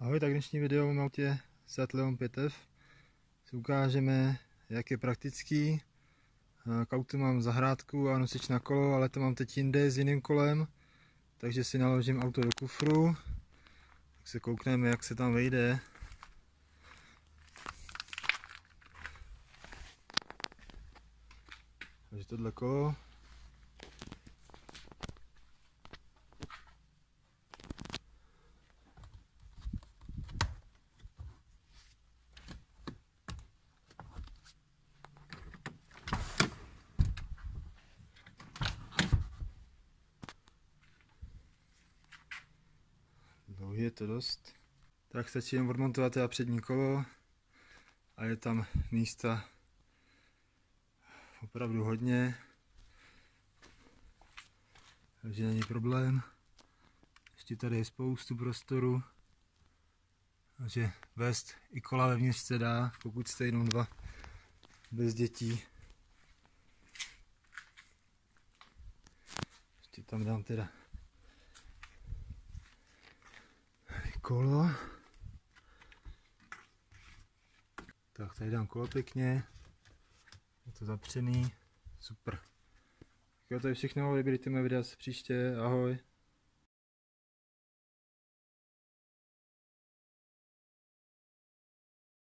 Ahoj, tak dnešní video v autě Seat Leon 5F si ukážeme, jak je praktický. K autu mám zahrádku a nosič na kolo, ale to mám teď jinde s jiným kolem, takže si naložím auto do kufru, tak se koukneme, jak se tam vejde. Takže tohle kolo Dlouhý je to dost. Tak stačí jen odmontovat teda přední kolo a je tam místa opravdu hodně. Takže není problém. Ještě tady je spoustu prostoru. Takže vést i kola vevnitř se dá, pokud jste jenom dva bez dětí. Ještě tam dám teda kolo. Tak tady dám kolo pěkně. Je to zapřený. Super. Jo, to je všechno, vybírejte mé videa příště. Ahoj.